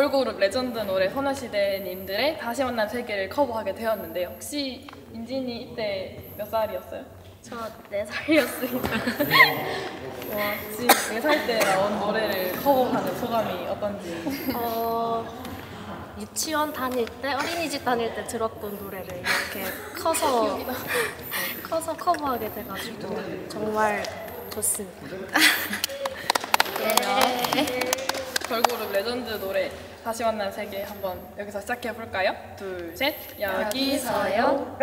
걸그룹 레전드 노래 소녀시대님들의 다시 만난 세계를 커버하게 되었는데 혹시 인진이 이때 몇 살이었어요? 저 4살이었습니다. 와 지금 4살 때 나온 노래를 커버하는 소감이 어떤지 어, 유치원 다닐 때, 어린이집 다닐 때 들었던 노래를 이렇게 커서, 네, 커서 커버하게 돼가지고 정말 좋습니다. 걸그룹 레전드 노래 다시 만난 세계 한번 여기서 시작해 볼까요? 둘, 셋 여기서요.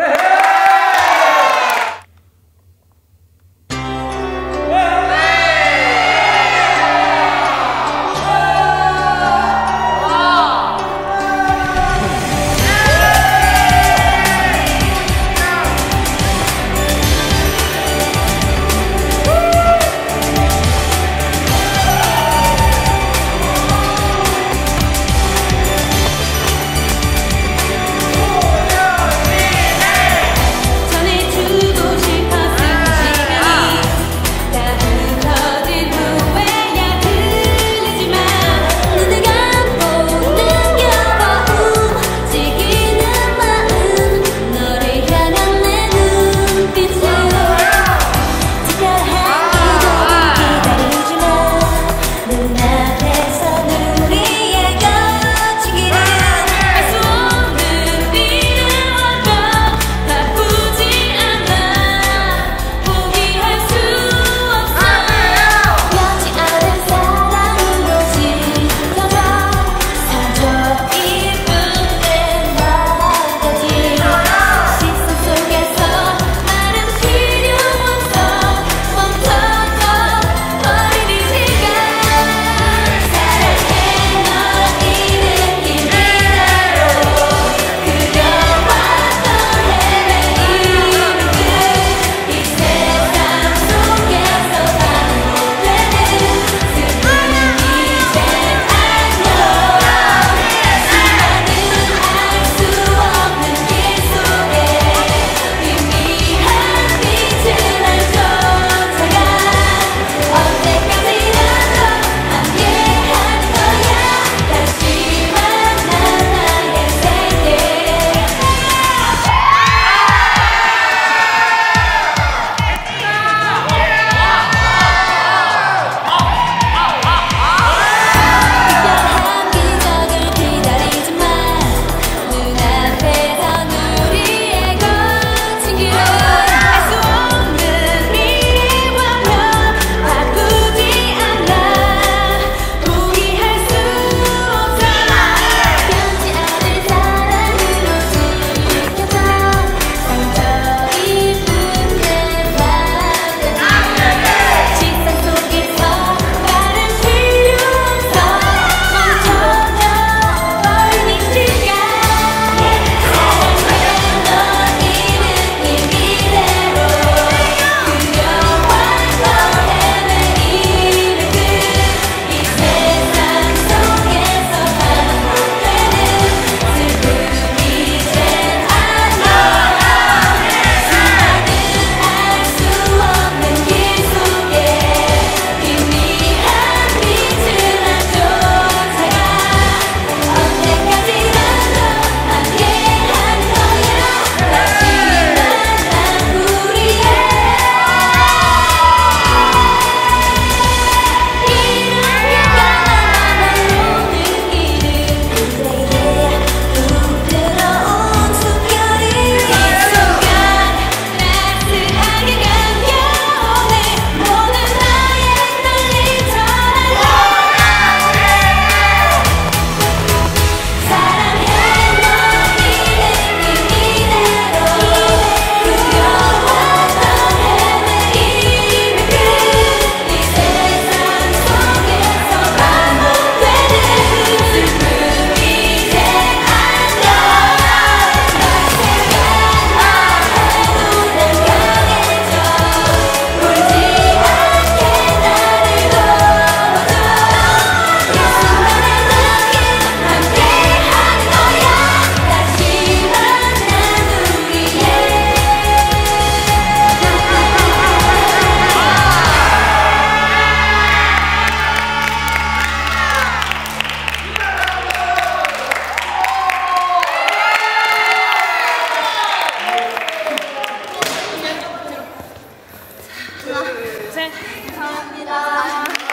네, 감사합니다.